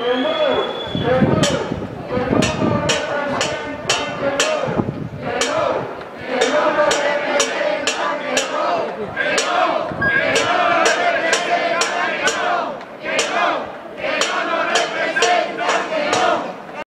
Senhor, Senhor.